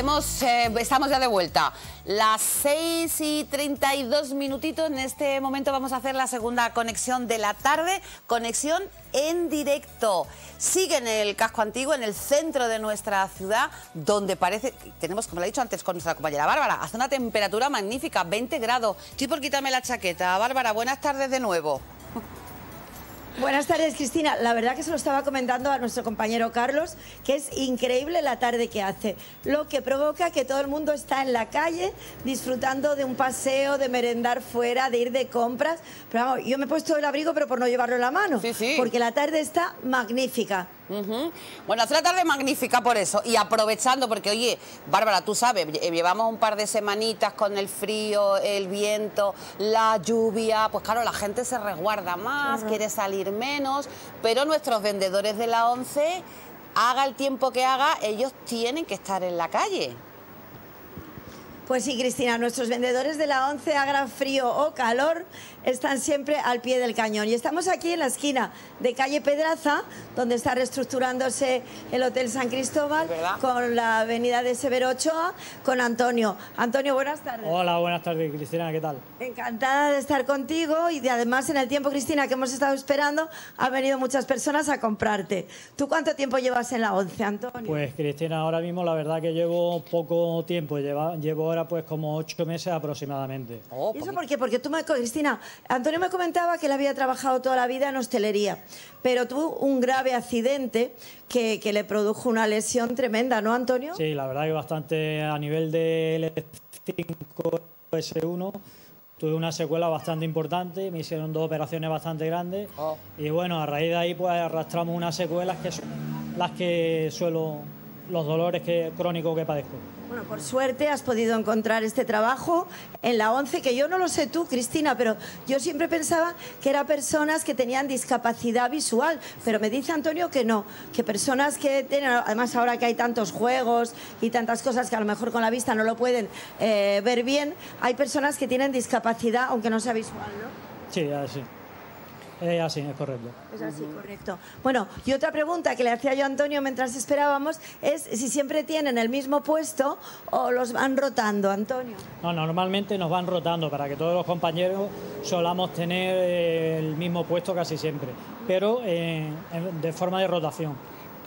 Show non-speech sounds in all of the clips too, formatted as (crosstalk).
Eh, estamos ya de vuelta. Las 6 y 32 minutitos. En este momento vamos a hacer la segunda conexión de la tarde. Conexión en directo. Sigue en el casco antiguo, en el centro de nuestra ciudad, donde parece, tenemos, como lo he dicho antes con nuestra compañera Bárbara, hace una temperatura magnífica, 20 grados. Estoy por quitarme la chaqueta. Bárbara, buenas tardes de nuevo. Buenas tardes, Cristina. La verdad que se lo estaba comentando a nuestro compañero Carlos, que es increíble la tarde que hace, lo que provoca que todo el mundo está en la calle disfrutando de un paseo, de merendar fuera, de ir de compras. Pero vamos, yo me he puesto el abrigo, pero por no llevarlo en la mano, Sí, sí. porque la tarde está magnífica. Bueno, hace una tarde magnífica por eso. Y aprovechando, porque oye, Bárbara, tú sabes, lle- llevamos un par de semanitas con el frío, el viento, la lluvia. Pues claro, la gente se resguarda más, quiere salir menos. Pero nuestros vendedores de la 11, haga el tiempo que haga, ellos tienen que estar en la calle. Pues sí, Cristina, nuestros vendedores de la 11, haga frío o calor, están siempre al pie del cañón. Y estamos aquí en la esquina de calle Pedraza, donde está reestructurándose el Hotel San Cristóbal, con la avenida de Severo Ochoa, con Antonio. Antonio, buenas tardes. Hola, buenas tardes, Cristina, ¿qué tal? Encantada de estar contigo y de, además en el tiempo, Cristina, que hemos estado esperando, han venido muchas personas a comprarte. ¿Tú cuánto tiempo llevas en la 11, Antonio? Pues Cristina, ahora mismo la verdad que llevo poco tiempo, llevo ahora pues como ocho meses aproximadamente. Oh, ¿Y eso porque- por qué? Porque tú me... Cristina, Antonio me comentaba que él había trabajado toda la vida en hostelería, pero tuvo un grave accidente que, que le produjo una lesión tremenda, ¿no, Antonio? Sí, la verdad que bastante a nivel del L5 S1 tuve una secuela bastante importante, me hicieron dos operaciones bastante grandes Oh. y bueno, a raíz de ahí pues arrastramos unas secuelas que son las que suelo, los dolores que, crónicos que padezco. Bueno, por suerte has podido encontrar este trabajo en la 11, que yo no lo sé tú, Cristina, pero yo siempre pensaba que eran personas que tenían discapacidad visual, pero me dice Antonio que no, que personas que tienen, además ahora que hay tantos juegos y tantas cosas que a lo mejor con la vista no lo pueden eh, ver bien, hay personas que tienen discapacidad aunque no sea visual, ¿no? Sí, así. Es así, es correcto. Es así, correcto. Bueno, y otra pregunta que le hacía yo a Antonio mientras esperábamos es si siempre tienen el mismo puesto o los van rotando, Antonio. No, normalmente nos van rotando para que todos los compañeros solamos tener eh, el mismo puesto casi siempre, pero eh, de forma de rotación.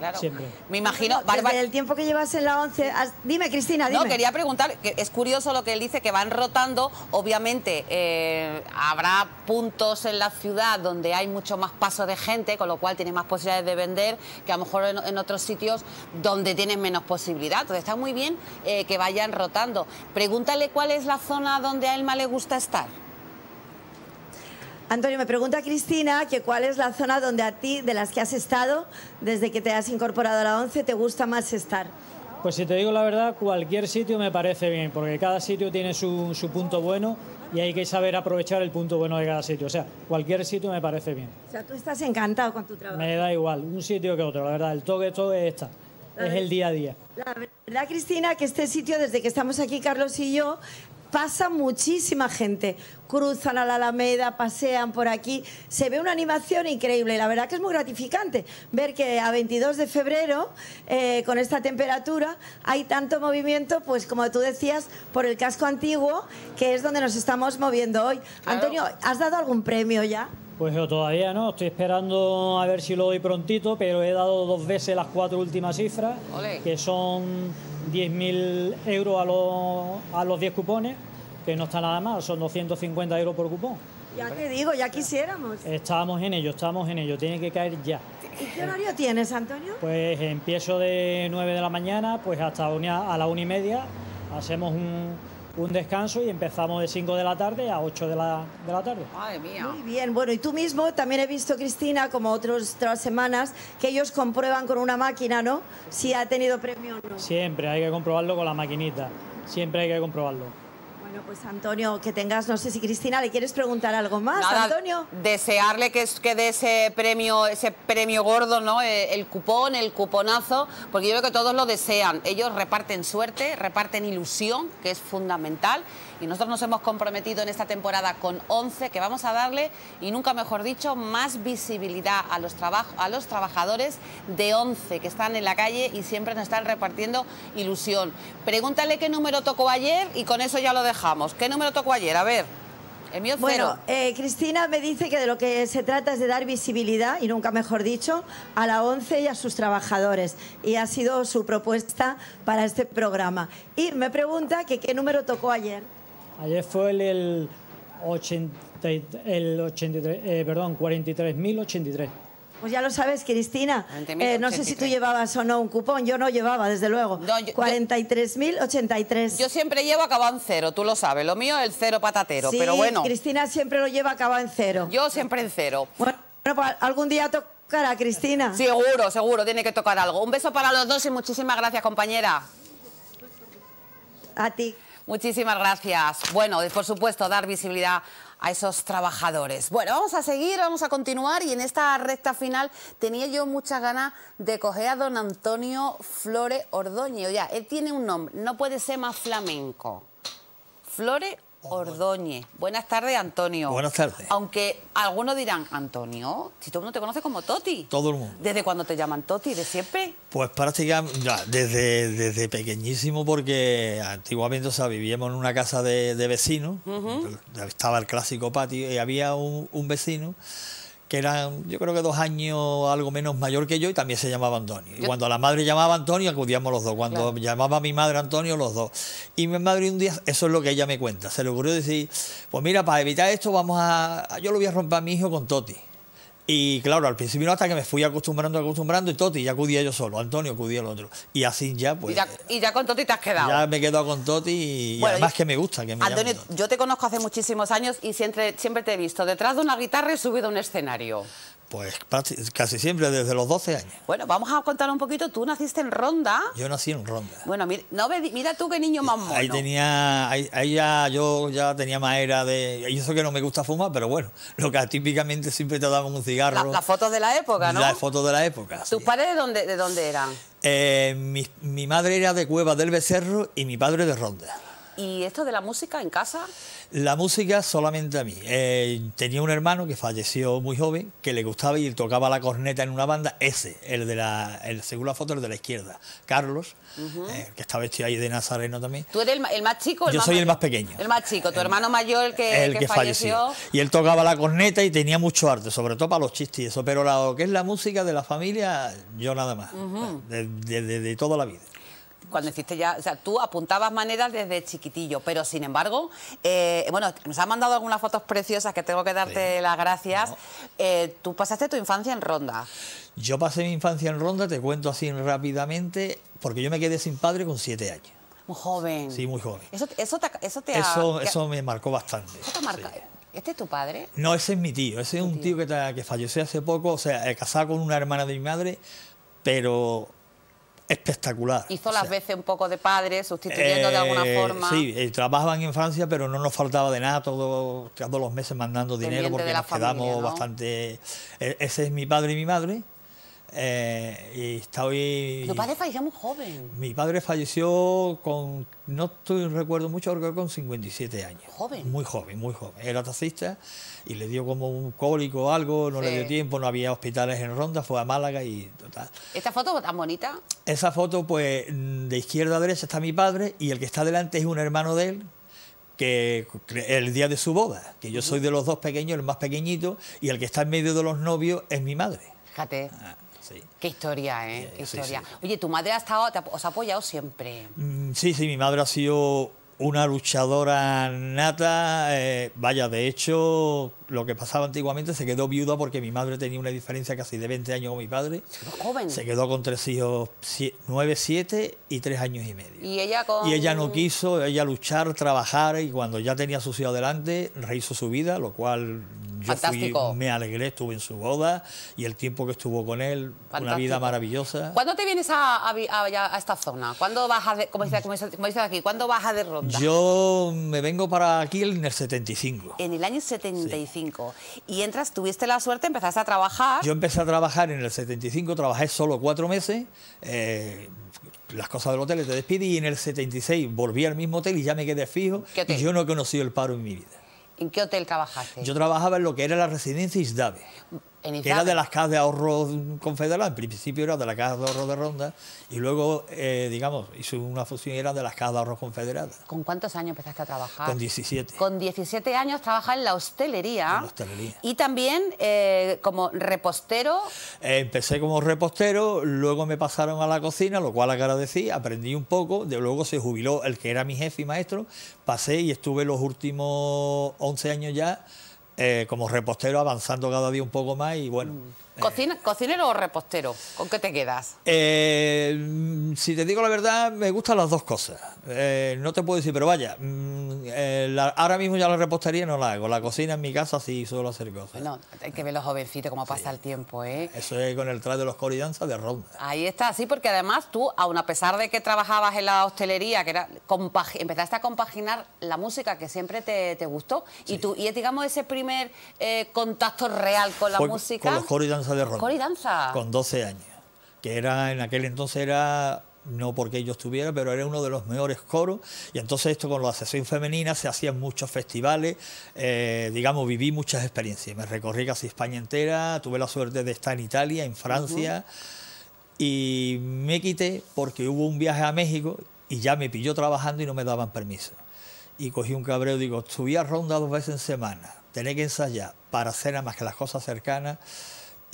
Claro. Siempre. Me imagino, Desde Bárbara. el tiempo que llevas en la 11... has- Dime, Cristina, dime. No, quería preguntar, que es curioso lo que él dice, que van rotando, obviamente eh, habrá puntos en la ciudad donde hay mucho más paso de gente, con lo cual tiene más posibilidades de vender, que a lo mejor en, en otros sitios donde tienes menos posibilidad. Entonces está muy bien eh, que vayan rotando. Pregúntale cuál es la zona donde a él más le gusta estar. Antonio, me pregunta Cristina que cuál es la zona donde a ti, de las que has estado, desde que te has incorporado a la 11, te gusta más estar. Pues si te digo la verdad, cualquier sitio me parece bien, porque cada sitio tiene su, su punto bueno y hay que saber aprovechar el punto bueno de cada sitio. O sea, cualquier sitio me parece bien. O sea, tú estás encantado con tu trabajo. Me da igual, un sitio que otro, la verdad. El toque todo es esta, es el día a día. La verdad, Cristina, que este sitio, desde que estamos aquí, Carlos y yo, pasa muchísima gente. Cruzan a la Alameda, pasean por aquí. Se ve una animación increíble. La verdad que es muy gratificante ver que a 22 de febrero, eh, con esta temperatura, hay tanto movimiento, pues como tú decías, por el casco antiguo, que es donde nos estamos moviendo hoy. Claro. Antonio, ¿has dado algún premio ya? Pues yo todavía no, estoy esperando a ver si lo doy prontito, pero he dado dos veces las cuatro últimas cifras, que son 10.000 euros a los, a los 10 cupones, que no está nada mal, son 250 euros por cupón. Ya te digo, ya quisiéramos. Estábamos en ello, estamos en ello, tiene que caer ya. ¿Y qué horario tienes, Antonio? Pues empiezo de 9 de la mañana pues hasta una- a la una y media, hacemos un, un descanso y empezamos de 5 de la tarde a 8 de la, de la tarde. Madre mía. Muy bien, bueno, y tú mismo también he visto, Cristina, como otros- otras semanas, que ellos comprueban con una máquina, ¿no? Si ha tenido premio o no. Siempre hay que comprobarlo con la maquinita, siempre hay que comprobarlo. Bueno, pues Antonio, que tengas, no sé si Cristina, ¿le quieres preguntar algo más, Nada, Antonio? desearle que, que dé ese premio, ese premio gordo, ¿no? Eh, El cupón, el cuponazo, porque yo creo que todos lo desean. Ellos reparten suerte, reparten ilusión, que es fundamental. Y nosotros nos hemos comprometido en esta temporada con 11 que vamos a darle, y nunca mejor dicho, más visibilidad a los, a los trabajadores de 11 que están en la calle y siempre nos están repartiendo ilusión. Pregúntale qué número tocó ayer y con eso ya lo dejamos. ¿Qué número tocó ayer? A ver. El mío bueno, eh, Cristina me dice que de lo que se trata es de dar visibilidad, y nunca mejor dicho, a la ONCE y a sus trabajadores. Y ha sido su propuesta para este programa. Y me pregunta que qué número tocó ayer. Ayer fue el, el, 80, el 83, eh, perdón, 43.083. Pues ya lo sabes, Cristina. Eh, no sé si tú llevabas o no un cupón. Yo no llevaba, desde luego. 43.083. Yo siempre llevo acabado en cero, tú lo sabes. Lo mío es el cero patatero, pero bueno. Cristina siempre lo lleva acabado en cero. Yo siempre en cero. Bueno, pues algún día tocará, Cristina. Seguro, seguro, tiene que tocar algo. Un beso para los dos y muchísimas gracias, compañera. A ti. Muchísimas gracias. Bueno, por supuesto, dar visibilidad a esos trabajadores. Bueno, vamos a seguir, vamos a continuar y en esta recta final tenía yo muchas ganas de coger a don Antonio Flore Ordóñez. Ya, él tiene un nombre, no puede ser más flamenco. Flore Ordóñez. Buenas tardes, Antonio. Buenas tardes. Aunque algunos dirán, Antonio, si todo el mundo te conoce como Toti. Todo el mundo. ¿Desde cuándo te llaman Toti? ¿De siempre? Pues prácticamente ya, desde, desde pequeñísimo, porque antiguamente o vivíamos en una casa de, vecinos, estaba el clásico patio, y había un, un vecino que eran, yo creo que dos años algo menos mayor que yo y también se llamaba Antonio. Y cuando la madre llamaba Antonio, acudíamos los dos. Cuando llamaba a mi madre Antonio, los dos. Y mi madre un día, eso es lo que ella me cuenta, se le ocurrió decir, pues mira, para evitar esto vamos a, yo lo voy a romper a mi hijo con Toti. Y claro, al principio no, hasta que me fui acostumbrando, acostumbrando, y Toti, ya acudía yo solo, Antonio acudía el otro. Y así ya, pues. Y ya, con Toti te has quedado. Ya me he quedado con Toti y, además que me gusta. Que me Antonio, yo te conozco hace muchísimos años y siempre, siempre te he visto detrás de una guitarra y subido a un escenario. Pues casi siempre, desde los 12 años. Bueno, vamos a contar un poquito. Tú naciste en Ronda. Yo nací en Ronda. Bueno, mira, no, mira tú qué niño más mono. Ahí tenía, ahí, ya, yo ya tenía más era de... Y eso que no me gusta fumar, pero bueno, lo que típicamente siempre te daban un cigarro. Las fotos de la época, ¿no? Las fotos de la época, ¿Tus padres de dónde, de dónde eran? Eh, mi, mi madre era de Cueva del Becerro y mi padre de Ronda. ¿Y esto de la música en casa? La música solamente a mí. Eh, tenía un hermano que falleció muy joven, que le gustaba y tocaba la corneta en una banda, ese, el de la, el, según la foto, el de la izquierda, Carlos, eh, que está vestido ahí de nazareno también. ¿Tú eres el, más chico? Yo soy el más pequeño. El más chico, tu hermano mayor el que, el que, falleció. Y él tocaba la corneta y tenía mucho arte, sobre todo para los chistes y eso, pero lo que es la música de la familia, yo nada más, de toda la vida cuando hiciste ya, o sea, tú apuntabas maneras desde chiquitillo, pero sin embargo, eh, bueno, nos han mandado algunas fotos preciosas que tengo que darte las gracias. Eh, tú pasaste tu infancia en Ronda. Yo pasé mi infancia en Ronda, te cuento así rápidamente, porque yo me quedé sin padre con siete años. Muy joven. Sí, muy joven. Eso, eso, te, eso, te eso, eso me marcó bastante. Eso te marca. ¿Este es tu padre? No, ese es mi tío. Ese es un tío, que, que falleció hace poco, o sea, casado con una hermana de mi madre, pero espectacular. Hizo las veces un poco de padre, sustituyendo de alguna eh, forma. Sí, eh, trabajaban en Francia, pero no nos faltaba de nada, todo, todos los meses mandando dinero porque nos quedamos bastante... E, ese es mi padre y mi madre. Eh, y estoy... ¿Tu padre falleció muy joven? Mi padre falleció con, no estoy recuerdo mucho, creo que con 57 años. ¿Joven? Muy joven, muy joven. Era taxista y le dio como un cólico o algo, no le dio tiempo, no había hospitales en Ronda, fue a Málaga y total. ¿Esta foto tan bonita? Esa foto, pues, de izquierda a derecha está mi padre y el que está delante es un hermano de él, que el día de su boda, que yo soy de los dos pequeños, el más pequeñito, y el que está en medio de los novios es mi madre. Fíjate. Ah. Qué historia, ¿eh? Qué historia. Oye, ¿tu madre ha estado, os ha apoyado siempre? Mm, sí, sí, mi madre ha sido una luchadora nata. Eh, vaya, de hecho, lo que pasaba antiguamente se quedó viuda porque mi madre tenía una diferencia casi de 20 años con mi padre. Se quedó joven. Se quedó con tres hijos, 9, 7 y 3 años y medio. Y ella con... Y ella no quiso, ella luchar, trabajar y cuando ya tenía su hijos adelante, rehizo su vida, lo cual yo fui- Fantástico. me alegré, estuve en su boda y el tiempo que estuvo con él, una vida maravillosa. ¿Cuándo te vienes a, a a- esta zona? ¿Cuándo a, de, como dice, como dice- aquí, ¿cuándo a de ronda? Yo me vengo para aquí en el 75. En el año 75. Y entras, tuviste la suerte, empezaste a trabajar. Yo empecé a trabajar en el 75, trabajé solo cuatro meses. eh, las cosas del hotel te despide y en el 76 volví al mismo hotel y ya me quedé fijo y yo no he conocido el paro en mi vida. ¿En qué hotel trabajaste? Yo trabajaba en lo que era la residencia Isdave, en que era de las cajas de ahorro confederadas. En principio era de la caja de ahorro de Ronda y luego, eh, digamos, hizo una fusión y era de las cajas de ahorro confederadas, ¿Con cuántos años empezaste a trabajar? con 17. Con 17 años trabajas en la hostelería. En la hostelería. Y también eh, como repostero. Eh, empecé como repostero, luego me pasaron a la cocina, lo cual agradecí, aprendí un poco, de luego se jubiló el que era mi jefe y maestro, pasé y estuve los últimos 11 años ya eh, como repostero, avanzando cada día un poco más y bueno. eh, Cocina- ¿Cocinero o repostero? ¿Con qué te quedas? eh, si te digo la verdad, me gustan las dos cosas. Eh, no te puedo decir, pero vaya, mm, eh, la- ahora mismo ya la repostería no la hago, la cocina en mi casa sí suelo hacer cosas. Bueno, hay que ver los jovencitos cómo pasa el tiempo, ¿eh? Eso es con el traje de los coridanzas de ronda. Ahí está, sí, porque además tú, aun a pesar de que trabajabas en la hostelería, que era empezaste a compaginar la música que siempre te, te gustó, y tú, y es, digamos ese primer eh, contacto real con la Fue música. Con los coridanzas de ronda. Coridanza. Con 12 años. Que era, en aquel entonces era, no porque yo estuviera, pero era uno de los mejores coros. Y entonces esto con la sesión femenina se hacían muchos festivales. eh, digamos, viví muchas experiencias. Me recorrí casi España entera. Tuve la suerte de estar en Italia, en Francia. Y me quité porque hubo un viaje a México y ya me pilló trabajando y no me daban permiso. Y cogí un cabreo, digo, subí a ronda dos veces en semana, tener que ensayar para hacer nada más que las cosas cercanas.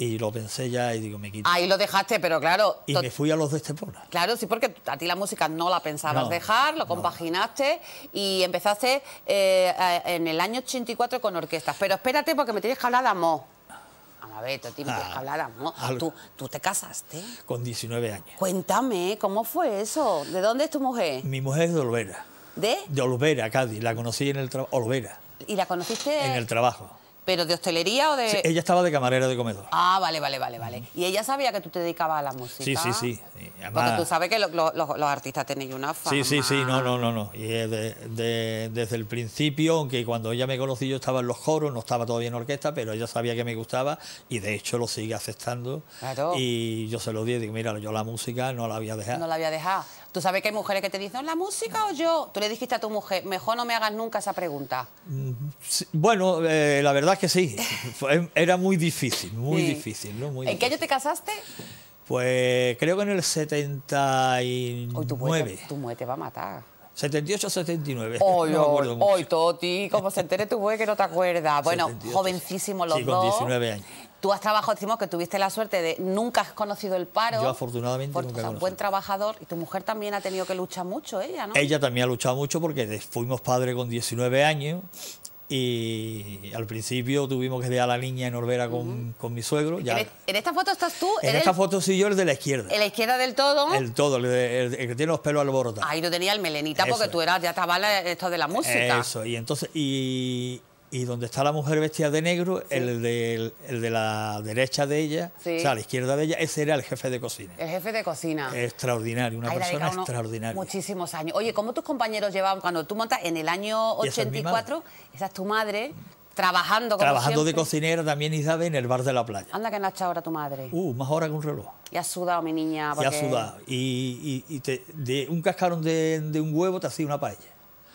Y lo pensé ya y digo, me quito. Ahí lo dejaste, pero claro. y me fui a los de Estepona. Claro, sí, porque a ti la música no la pensabas No, dejar, lo no. compaginaste y empezaste eh, en el año 84 con orquestas. Pero espérate, porque me tienes que hablar de amor. A ver, tú tienes Ah, que hablar de amor. ¿Tú, tú te casaste. con 19 años. Cuéntame, ¿cómo fue eso? ¿De dónde es tu mujer? Mi mujer es de Olvera, ¿De? de Olvera, Cádiz. La conocí en el trabajo. Olvera, ¿Y la conociste? en el trabajo. ¿Pero de hostelería o de...? Sí, ella estaba de camarera de comedor. Ah, vale, vale, vale, vale. ¿Y ella sabía que tú te dedicabas a la música? Sí, sí, sí. sí. Porque Además- tú sabes que lo- lo- lo- los artistas tenéis una fama. Sí, sí, sí, no, no, no, no. Y de- de- desde el principio, aunque cuando ella me conocí yo estaba en los coros, no estaba todavía en orquesta, pero ella sabía que me gustaba y de hecho lo sigue aceptando. Claro. Y yo se lo di, digo, mira, yo la música no la voy a dejar. No la había dejado. Tú sabes que hay mujeres que te dicen, ¿la música o yo? Tú le dijiste a tu mujer, mejor no me hagas nunca esa pregunta. Sí, Bueno, eh, la verdad es que sí. Era muy difícil, muy Sí. difícil, ¿no? Muy ¿En qué año te casaste? Pues creo que en el Hoy tu mujer, 79. tu mujer te va a matar. 78, 79. Hoy, no me acuerdo mucho. hoy, Toti, como se entere tu mujer que no te acuerdas. Bueno, 78. jovencísimos los Sí, con dos. 19 años. Tú has trabajado, decimos que tuviste la suerte de nunca has conocido el paro. Yo, afortunadamente, Por- nunca o sea, conocido. buen trabajador. Y tu mujer también ha tenido que luchar mucho, ella, ¿no? Ella también ha luchado mucho porque fuimos padres con 19 años y al principio tuvimos que dejar a la niña en Olvera con, con mi suegro. Ya. En, e- en esta foto estás tú, En esta foto soy yo el de la izquierda. en la izquierda del todo. El todo, el, el- el que tiene los pelos alborotados. Ahí lo tenía el melenita porque tú eras, ya estabas esto de la música. Eso, y entonces, y, y donde está la mujer vestida de negro, el, de, el de la derecha de ella, Sí. o sea, a la izquierda de ella, ese era el jefe de cocina. El jefe de cocina. Extraordinario, una persona extraordinaria. Muchísimos años. Oye, ¿cómo tus compañeros llevaban cuando tú montas en el año Y esa es 84? Esa es tu madre, trabajando como Trabajando de cocinera también Isabel en el bar de la playa. Anda que no ha echado ahora tu madre. Uh, más hora que un reloj. Y has sudado, mi niña. Y ha porque- sudado. Y, y- y te- de un cascarón de, de un huevo te hacía una paella.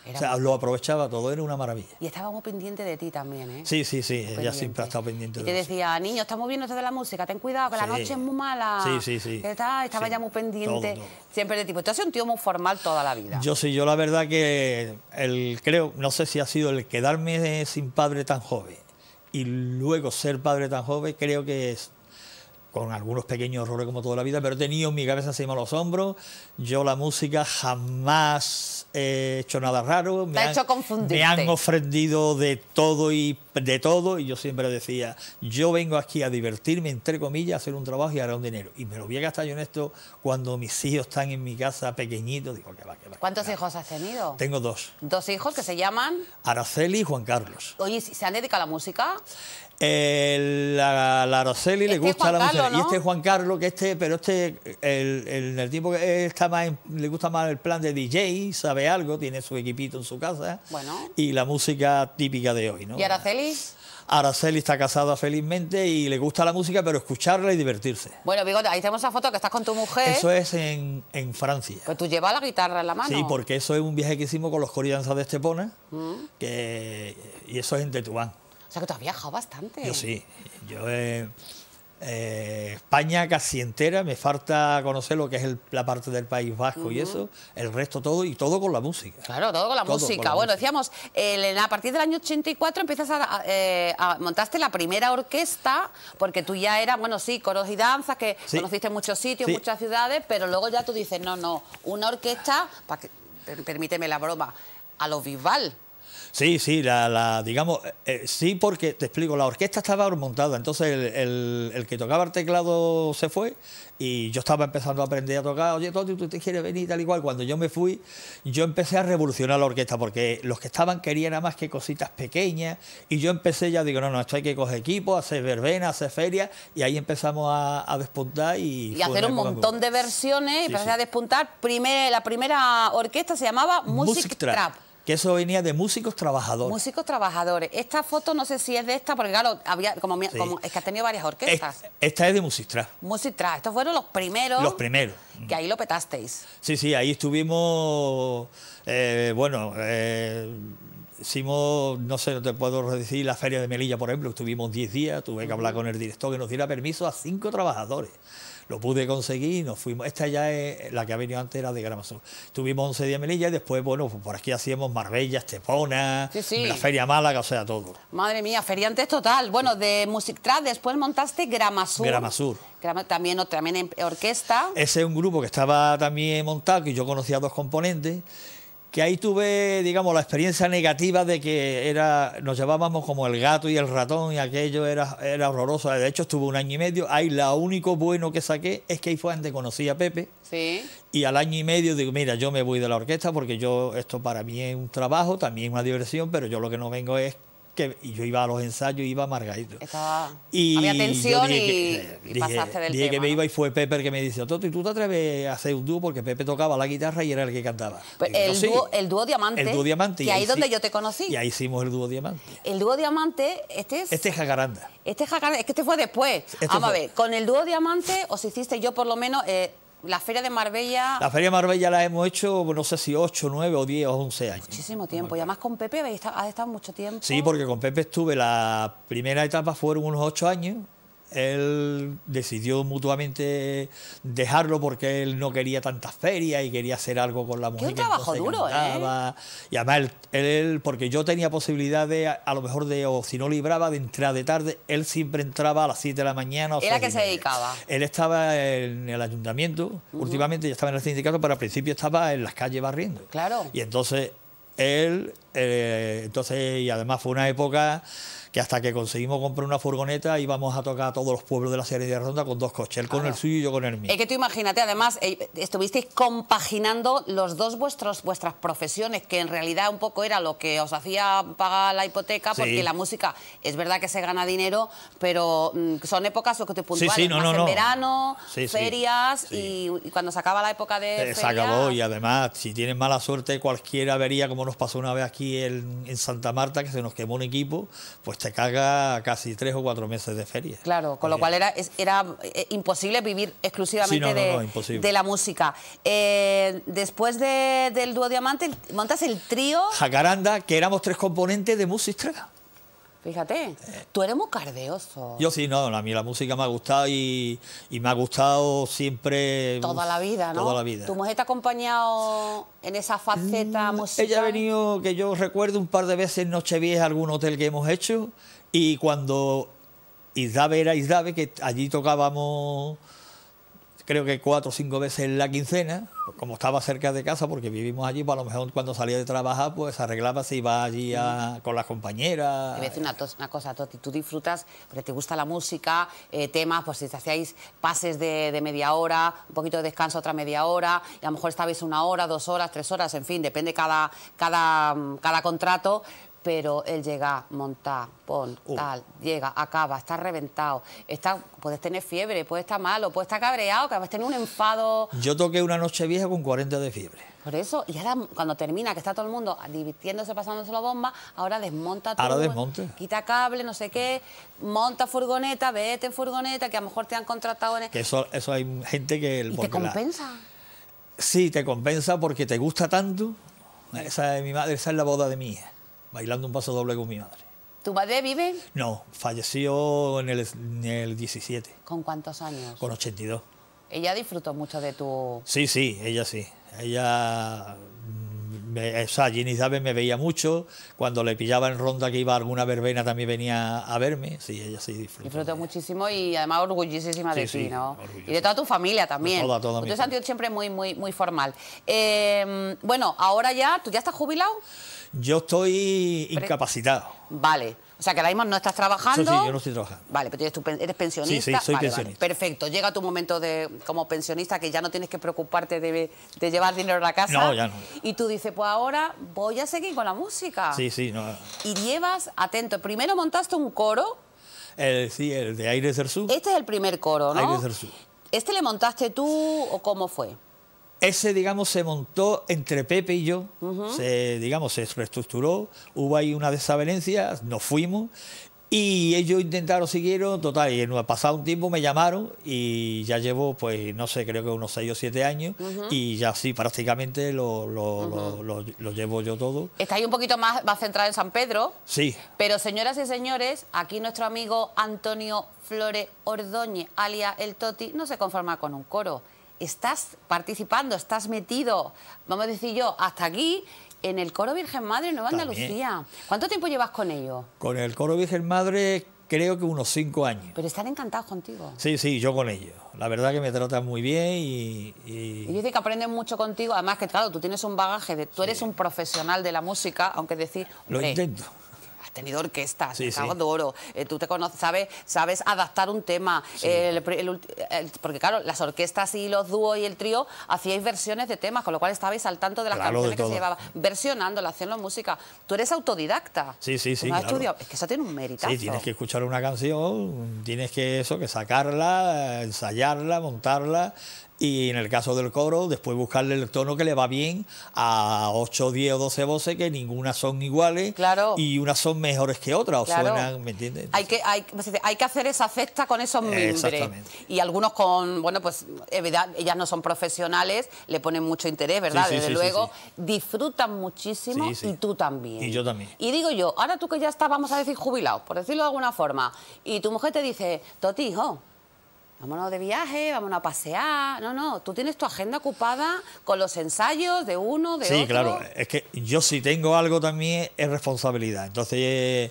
Era o sea, lo aprovechaba todo, era una maravilla. Y estaba muy pendiente de ti también, ¿eh? Sí, sí, sí, ella siempre ha estado pendiente Y de te eso. decía, niño, estamos viendo esto de la música, ten cuidado, que la noche es muy mala. Sí, sí, sí. Tal, Estaba Sí. ya muy pendiente. Todo, todo. Siempre de tipo. Tú has sido un tío muy formal toda la vida. Yo sí, yo la verdad que el creo, no sé si ha sido el quedarme sin padre tan joven y luego ser padre tan joven, creo que es con algunos pequeños errores como toda la vida, pero he tenido mi cabeza encima de los hombros. Yo la música jamás he hecho nada raro. Me, ha hecho confundirte. me han ofendido de todo y de todo y yo siempre decía, yo vengo aquí a divertirme, entre comillas, a hacer un trabajo y a ganar un dinero. Y me lo voy a gastar yo en esto cuando mis hijos están en mi casa pequeñitos. Digo, que va, que va. ¿Cuántos hijos has tenido? Tengo dos. Dos hijos que se llaman... Araceli y Juan Carlos. Oye, ¿se han dedicado a la música? El, la, la Araceli le Este es gusta la música. Y este es Juan Carlos, que este, pero este, el, el, el tipo que está más, en- le gusta más el plan de DJ, sabe algo, tiene su equipito en su casa. Bueno. Y la música típica de hoy, ¿no? ¿Y Araceli? Araceli está casada felizmente y le gusta la música, pero escucharla y divertirse. Bueno, Bigote, ahí tenemos esa foto que estás con tu mujer. Eso es en, en Francia. Pues tú llevas la guitarra en la mano. Sí, porque eso es un viaje que hicimos con los corianzas de Estepona, Mm. que, y eso es en Tetuán. O sea que tú has viajado bastante. Yo sí. Yo eh, eh, España casi entera, me falta conocer lo que es el- la parte del País Vasco y eso, el resto todo y todo con la música. Claro, todo con la Todo música. con la bueno, música. decíamos, a partir del año 84 empiezas a, a- eh, a- montaste la primera orquesta, porque tú ya eras, bueno, sí, coros y danzas, que Sí. conociste muchos sitios, Sí. muchas ciudades, pero luego ya tú dices, no, no, una orquesta, para que, per- permíteme la broma, a los Bisbal. Sí, sí, la, la- digamos, eh, eh, sí, porque te explico, la orquesta estaba montada, entonces el, el- el que tocaba el teclado se fue y yo estaba empezando a aprender a tocar, oye, Toti, tú te quieres venir tal y cual. Cuando yo me fui, yo empecé a revolucionar la orquesta porque los que estaban querían nada más que cositas pequeñas y yo empecé ya, digo, no, no, esto hay que coger equipo, hacer verbena, hacer feria y ahí empezamos a, a despuntar y... Y hacer un montón de versiones y sí. a despuntar. Primer- la primera orquesta se llamaba Music, Trap. Que eso venía de músicos trabajadores. Músicos trabajadores. Esta foto no sé si es de esta, porque claro, había como, mi- Sí. como- es que has tenido varias Es- orquestas. esta es de Music Trap. Estos fueron los primeros. los primeros. Que ahí lo petasteis. Sí, sí, ahí estuvimos, eh, bueno, eh, hicimos, no sé, no te puedo decir, la feria de Melilla, por ejemplo, estuvimos 10 días, tuve que hablar con el director que nos diera permiso a cinco trabajadores. Lo pude conseguir y nos fuimos. Esta ya es la que ha venido antes, era de Gramazón. Estuvimos 11 días en Melilla y después, bueno, pues por aquí hacíamos Marbella, Estepona, Sí, sí. la Feria Málaga, o sea, todo. Madre mía, feriantes total. Bueno, de Music Trap después montaste Gramasur. Gramasur. Grama- también, también en orquesta. Ese es un grupo que estaba también montado, que yo conocía a dos componentes, que ahí tuve, digamos, la experiencia negativa de que era, nos llevábamos como el gato y el ratón y aquello era, era horroroso. De hecho, estuve un año y medio. Ahí lo único bueno que saqué es que ahí fue donde conocí a Pepe. Sí. Y al año y medio digo, mira, yo me voy de la orquesta porque yo, esto para mí es un trabajo, también una diversión, pero yo lo que no vengo es que y yo iba a los ensayos y iba amargadito. Estaba... Y Había yo tensión y, que- y dije- pasaste del dije tema. que me iba y fue Pepe el que me dice, Toto, ¿y tú te atreves a hacer un dúo? Porque Pepe tocaba la guitarra y era el que cantaba. Pues Digo, el, "No, sí". dúo, el dúo Diamante. El dúo Diamante. y ahí sí- donde yo te conocí. Y ahí hicimos el dúo Diamante. El dúo Diamante, este es... Este es Jacaranda. Este jacar- es que este fue después. Este Vamos a ver, con el dúo Diamante os hiciste yo por lo menos eh, la Feria de Marbella La Feria Marbella la hemos hecho, no sé si 8, 9 o 10 o 11 años. muchísimo tiempo. Y además con Pepe has estado mucho tiempo. Sí, porque con Pepe estuve, la primera etapa fueron unos 8 años. Él decidió mutuamente dejarlo porque él no quería tantas ferias y quería hacer algo con la mujer. un que trabajo duro, ¿eh? Y además, él, él- porque yo tenía posibilidad de, a, a lo mejor de, o si no libraba, de entrar de tarde, él siempre entraba a las 7 de la mañana. o ¿Él a seis qué y se dedicaba? Él estaba en el ayuntamiento, últimamente ya estaba en el sindicato, pero al principio estaba en las calles barriendo. Claro. Y entonces él, eh, entonces, y además fue una época que hasta que conseguimos comprar una furgoneta íbamos a tocar a todos los pueblos de la Sierra de Ronda con dos coches, él con Claro. el suyo y yo con el mío. Es que tú imagínate, además, eh, estuvisteis compaginando los dos vuestros, vuestras profesiones, que en realidad un poco era lo que os hacía pagar la hipoteca, Sí. porque la música es verdad que se gana dinero, pero mm, son épocas lo que te puntuales, sí, no, más no, en no. verano, ferias. Y, y cuando se acaba la época de Eh, se acabó y además, si tienes mala suerte, cualquiera vería como nos pasó una vez aquí en, en Santa Marta, que se nos quemó un equipo, pues te caga casi tres o cuatro meses de feria. Claro, con lo cual era, era eh, imposible vivir exclusivamente Sí, no, no, de, no, imposible. de la música. Eh, después de- del dúo Diamante, montas el trío. Jacaranda, que éramos tres componentes de Music Trap. Fíjate, tú eres muy cardeoso. Yo sí, no, a mí la música me ha gustado y, y me ha gustado siempre. Toda la vida, ¿no? Toda la vida. ¿Tu mujer te ha acompañado en esa faceta musical? Mm, Ella ha venido, que yo recuerdo un par de veces en Nochevieja a algún hotel que hemos hecho y cuando Isdave era Isdave, que allí tocábamos creo que cuatro o cinco veces en la quincena, como estaba cerca de casa, porque vivimos allí, pues a lo mejor cuando salía de trabajar, pues arreglaba, se iba allí a- con las compañeras. Te voy a decir una, tos- una cosa, Toti, tú disfrutas porque te gusta la música, eh, temas, pues si te hacíais pases de, de media hora, un poquito de descanso otra media hora, y a lo mejor estabais una hora, dos horas, tres horas, en fin, depende cada, cada, cada contrato, pero él llega, monta, pon, Uh. tal, llega, acaba, está reventado, está, puedes tener fiebre, puedes estar malo, puedes estar cabreado, que puedes tener un enfado, Yo toqué una noche vieja con 40 de fiebre. por eso, y ahora cuando termina, que está todo el mundo divirtiéndose, pasándose la bomba, ahora desmonta todo. Ahora desmonta. Quita cable, no sé qué, monta furgoneta, vete en furgoneta, que a lo mejor te han contratado en... Que eso, eso hay gente que... y te la- compensa. sí, te compensa porque te gusta tanto. Esa es mi madre, esa es la boda de mi hija, bailando un paso doble con mi madre. ¿Tu madre vive No, falleció en el, en el 17, con cuántos años? con 82. Ella disfrutó mucho de tu... Sí, sí, ella sí. Ella, mm, me, o sea, Ginny Davis me veía mucho. Cuando le pillaba en ronda que iba a alguna verbena también venía a verme. Sí, ella sí disfrutó. Disfrutó muchísimo y además orgullosísima de Sí, ti, ¿no? Y de toda tu familia también. De toda, toda te has sentido siempre muy, muy, muy formal. Eh, bueno, ahora ya, ¿tú ya estás jubilado? Yo estoy incapacitado. Vale. O sea, que ahora mismo no estás trabajando. Sí, sí, yo no estoy trabajando. Vale, pero tu pen- eres pensionista. Sí, sí, soy Vale, pensionista. vale, perfecto. Llega tu momento de como pensionista que ya no tienes que preocuparte de, de llevar dinero a la casa. No, ya no. Y tú dices, pues ahora voy a seguir con la música. Sí, sí, no. Y llevas, atento, primero montaste un coro. El, sí, el de Aires del Sur. Este es el primer coro, ¿no? Aires del Sur. ¿Este le montaste tú o cómo fue? Ese, digamos, se montó entre Pepe y yo, se, digamos, se reestructuró, hubo ahí una desavenencia, nos fuimos y ellos intentaron, siguieron, total, y en pasado un tiempo me llamaron y ya llevo, pues, no sé, creo que unos 6 o 7 años y ya sí, prácticamente lo, lo, lo- lo- lo llevo yo todo. Está ahí un poquito más, más centrado en San Pedro. Sí, Pero señoras y señores, aquí nuestro amigo Antonio Flore Ordóñez, alia El Toti, no se conforma con un coro. Estás participando, estás metido, vamos a decir yo, hasta aquí en el coro Virgen Madre Nueva También. Andalucía. ¿Cuánto tiempo llevas con ellos? con el coro Virgen Madre creo que unos 5 años. Pero están encantados contigo. Sí, sí, yo con ellos. La verdad que me tratan muy bien y... y- Ellos dicen que aprenden mucho contigo, además que claro, tú tienes un bagaje, de, tú eres un profesional de la música, aunque decir... lo intento. Tenido orquestas, Sí, sí. oro, eh, tú te conoces, sabes, sabes adaptar un tema, el pri- el ulti- el- porque claro, las orquestas y los dúos y el trío hacíais versiones de temas, con lo cual estabais al tanto de las Claro, canciones de que se llevaban, versionándola, haciendo música. Tú eres autodidacta. Sí, sí, sí, claro. estudiado. Es que eso tiene un méritazo. Sí, tienes que escuchar una canción, tienes que eso, que sacarla, ensayarla, montarla y en el caso del coro, después buscarle el tono que le va bien a 8, 10 o 12 voces que ninguna son iguales Claro. y unas son mejores que otras o Claro. suenan, ¿me entiendes? Hay que, hay, hay que hacer esa cesta con esos mimbres. Exactamente. Y algunos con, bueno, pues ellas no son profesionales, le ponen mucho interés, ¿verdad? Sí, sí, Desde sí, luego, disfrutan muchísimo y tú también. Y yo también. Y digo yo, ahora tú que ya estás, vamos a decir, jubilado, por decirlo de alguna forma, y tu mujer te dice, Toti, hijo, vámonos de viaje, vámonos a pasear. No, no, tú tienes tu agenda ocupada con los ensayos de uno, de Sí, otro. claro. Es que yo si tengo algo también es responsabilidad. Entonces,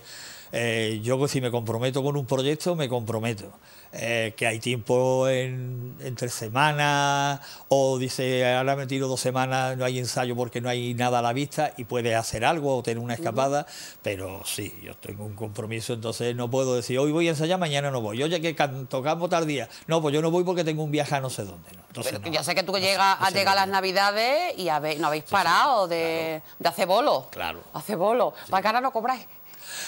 eh, yo si me comprometo con un proyecto, me comprometo. Eh, que hay tiempo en- entre semanas o dice, ahora me tiro dos semanas, no hay ensayo porque no hay nada a la vista y puedes hacer algo o tener una escapada, pero sí, yo tengo un compromiso, entonces no puedo decir, hoy voy a ensayar, mañana no voy. Oye, que tocamos tal día. No, pues yo no voy porque tengo un viaje a no sé dónde. ¿no? Entonces, Pero que no, yo sé que tú no llegas no a las navidades y habéis- no habéis parado de, de hacer bolo. Claro. Hacer bolo. Para que ahora no cobráis.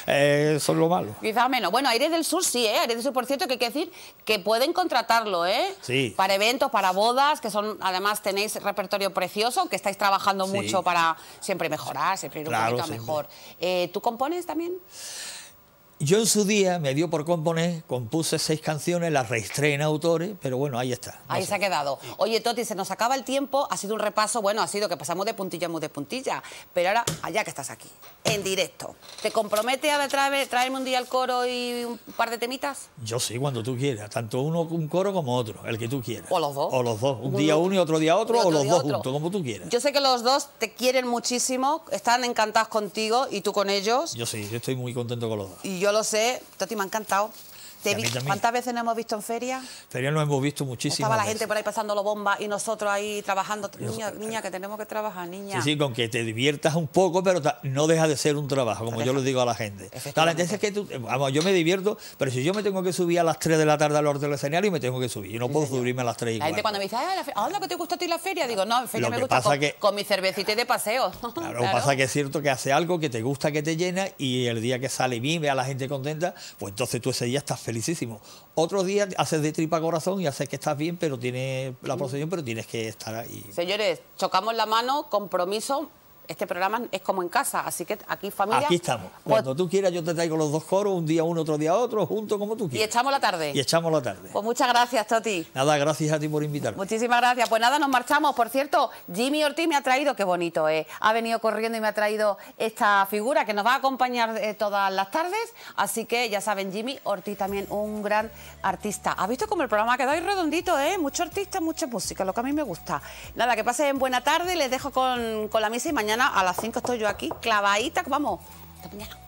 Eh, eso es lo malo. Quizás menos. Bueno, Aires del Sur sí, ¿eh? Aires del Sur, por cierto, que hay que decir que pueden contratarlo, ¿eh? Sí. Para eventos, para bodas, que son, además tenéis repertorio precioso, que estáis trabajando Sí. mucho para siempre mejorar, siempre ir un Claro, poquito siempre. mejor. Eh, ¿Tú compones también? Yo en su día me dio por componer, compuse seis canciones, las registré en autores, pero bueno, ahí está. No Ahí sé. se ha quedado. Oye, Toti, se nos acaba el tiempo. Ha sido un repaso, bueno, ha sido que pasamos de puntilla muy de puntilla. Pero ahora, allá que estás aquí, en directo. ¿Te compromete a traer, traerme un día el coro y un par de temitas? Yo sí, cuando tú quieras, tanto uno un coro como otro, el que tú quieras. O los dos. O los dos, un día uno y otro día otro, o los dos juntos, como tú quieras. Yo sé que los dos te quieren muchísimo, están encantados contigo y tú con ellos. Yo sí, yo estoy muy contento con los dos. Y yo lo sé, Toti, me ha encantado. Te vi-. ¿Cuántas veces nos hemos visto en feria? Feria lo hemos visto muchísimo. Estaba la gente por ahí pasándolo bomba y nosotros ahí trabajando. Niña, niña, que tenemos que trabajar, niña. Sí, sí, con que te diviertas un poco, pero no deja de ser un trabajo, como yo les digo a la gente. Claro, entonces es que tú- vamos, yo me divierto, pero si yo me tengo que subir a las 3 de la tarde al del escenario, me tengo que subir. Yo no puedo subirme a las 3 y La gente cuando me dice, "Ay, la fe- ¿a dónde que te gusta a ti la feria? Digo, no, en feria me gusta con, que- con mi cervecita y de paseo. (laughs) Claro, lo que pasa es que es cierto que hace algo que te gusta, que te llena y el día que sale bien, ve a la gente contenta, pues entonces tú ese día estás felicísimo. Otros días haces de tripa corazón y haces que estás bien, pero tienes la procesión, pero tienes que estar ahí. Señores, chocamos la mano, compromiso. Este programa es como en casa, así que aquí familia. Aquí estamos. pues- Cuando tú quieras yo te traigo los dos coros, un día uno, otro día otro, juntos como tú y quieras. echamos la tarde. Y echamos la tarde. Pues muchas gracias, Toti. Nada, gracias a ti por invitarme. Muchísimas gracias. Pues nada, nos marchamos. Por cierto, Jimmy Ortiz me ha traído, qué bonito, ¿eh? Ha venido corriendo y me ha traído esta figura que nos va a acompañar eh, todas las tardes. Así que ya saben, Jimmy Ortiz también un gran artista. ¿Ha visto cómo el programa ha quedado ahí redondito, eh? Mucho artista, mucha música, lo que a mí me gusta. Nada, que pasen buena tarde. Les dejo con, con la misa y mañana a las 5 estoy yo aquí, clavadita. Vamos, hasta mañana.